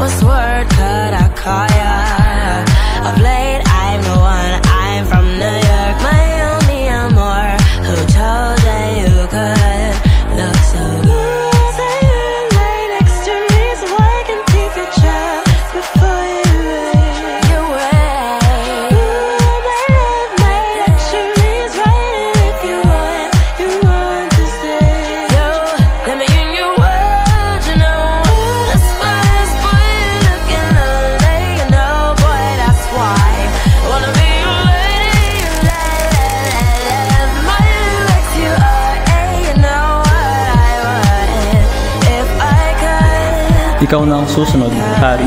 What's worth Could I call ya? Ikaw na ang susunod, hari.